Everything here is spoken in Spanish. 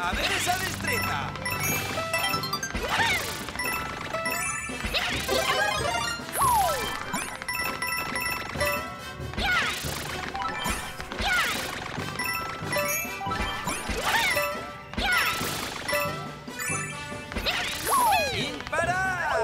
A ver esa destreza. ¡Sin parar!